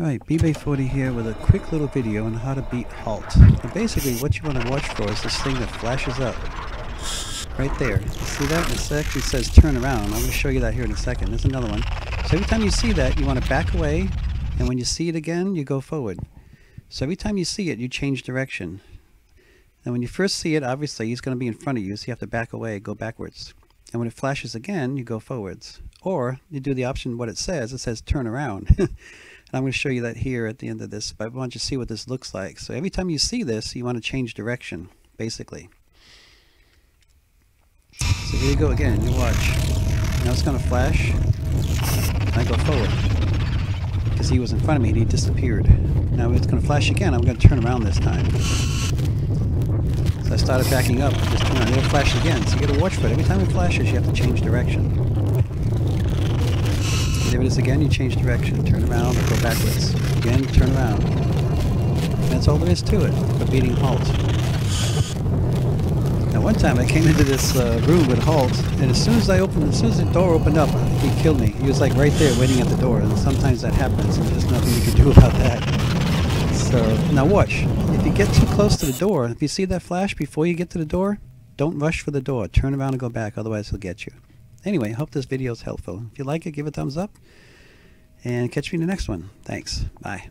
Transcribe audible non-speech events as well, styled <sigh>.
Alright, BB40 here with a quick little video on how to beat Halt. And basically what you want to watch for is this thing that flashes up. Right there. See that? It actually says turn around. I'm going to show you that here in a second. There's another one. So every time you see that, you want to back away, and when you see it again, you go forward. So every time you see it, you change direction. And when you first see it, obviously, he's going to be in front of you, so you have to back away, go backwards. And when it flashes again, you go forwards. Or you do the option what it says. It says turn around. <laughs> And I'm going to show you that here at the end of this, but I want you to see what this looks like. So every time you see this, you want to change direction, basically. So here you go again, you watch. Now it's going to flash, and I go forward. Because he was in front of me and he disappeared. Now it's going to flash again, I'm going to turn around this time. So I started backing up, just turn around, it'll flash again. So you got to watch for it. Every time it flashes, you have to change direction. There it is again, you change direction, turn around or go backwards. Again, turn around. That's all there is to it a beating Halt. Now one time I came into this uh, room with Halt, and as soon as I opened, as soon as the door opened up, he killed me. He was like right there waiting at the door, and sometimes that happens, and there's nothing you can do <laughs> about that. So, now watch. If you get too close to the door, if you see that flash before you get to the door, don't rush for the door. Turn around and go back, otherwise he'll get you. Anyway, I hope this video is helpful. If you like it, give it a thumbs up. And catch me in the next one. Thanks. Bye.